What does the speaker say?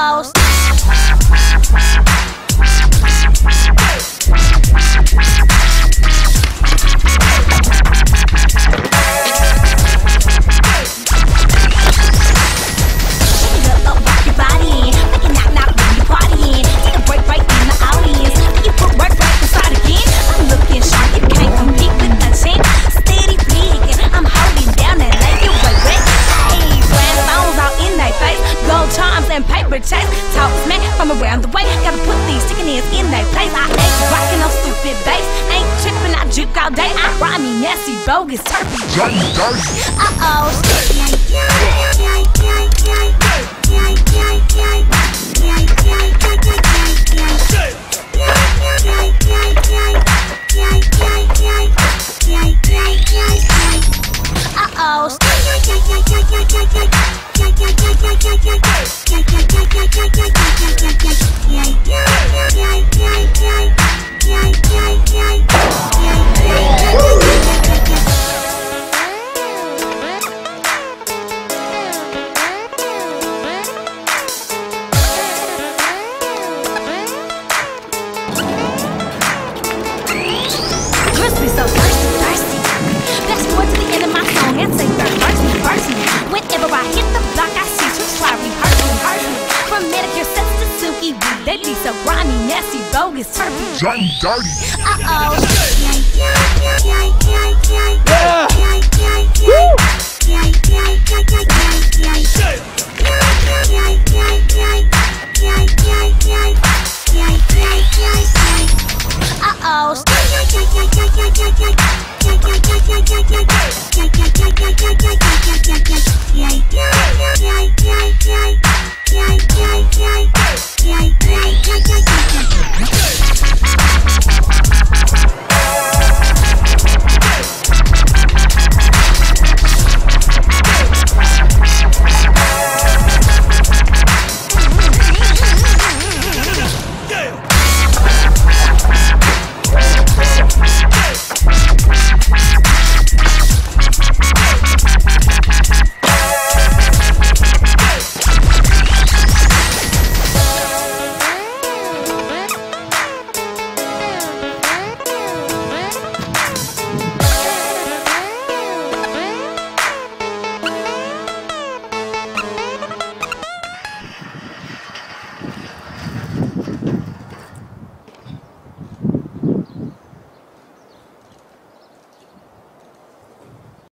house. Robert Chase from around the way Gotta put these chicken ears in their place I ain't rockin' no stupid bass Ain't trippin', I juke all day I rhyme me nasty, bogus, turkey Uh-oh yeah, yeah, yeah, yeah, yeah, yeah, yeah, yeah, yeah, yeah, yeah, yeah, is John Uh oh. Yeah. Woo!